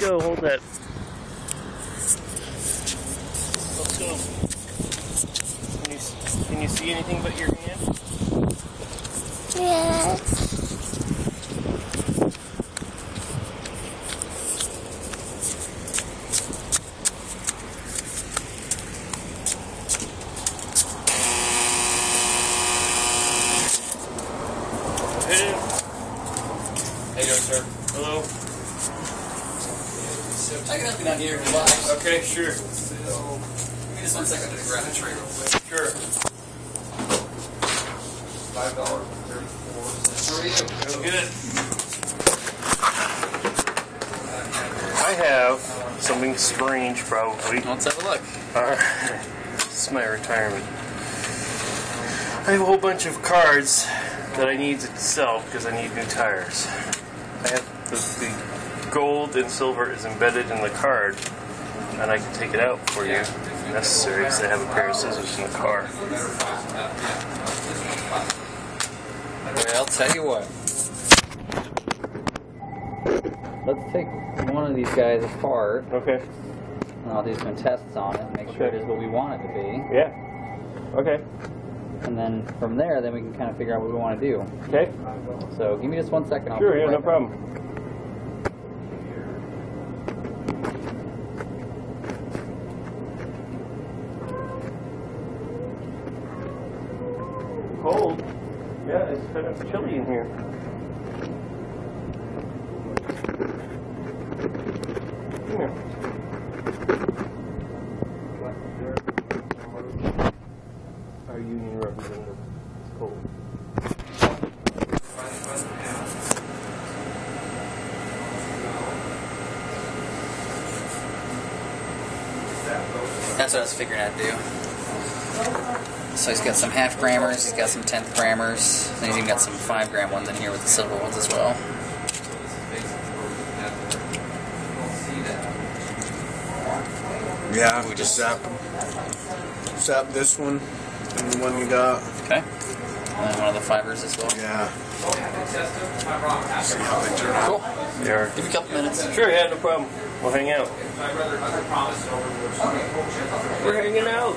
Go, hold that. Let's go. Can you, can you see anything but your hand? Yes. Hey, How you sir? hello. So I can help you down here if you like. Okay, sure. So, give me just one second to grab the tray real quick. Sure. Five dollars thirty-four cents. How are you? Good. I have something strange, probably. Let's have a look. Alright. This is my retirement. I have a whole bunch of cards that I need to sell because I need new tires. I have the, the gold and silver is embedded in the card, and I can take it out for you if necessary because I have a pair of scissors in the car. Well, I'll tell you what. Let's take one of these guys apart, Okay. and I'll do some tests on it, and make sure it is what we want it to be. Yeah. Okay. And then from there, then we can kind of figure out what we want to do. Okay. So give me just one second. I'll Sure. Yeah. right No back. problem. Cold. Yeah, it's kind of chilly in here. Come here. Our union representative. It's cold. That's what I was figuring I'd do. So he's got some half grammars, he's got some tenth grammars, and he's even got some five gram ones in here with the silver ones as well. Yeah, we just zap them. Zap this one and the one you got. Okay. And then one of the fibers as well. Yeah. See how they turn out. Cool. There. Give me a couple minutes. Sure, yeah, no problem. We'll hang out. We're hanging out.